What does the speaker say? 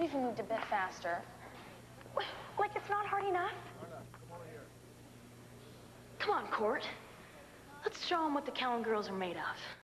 Maybe if you moved a bit faster. Like it's not hard enough? Come on, Court. Let's show them what the Callan girls are made of.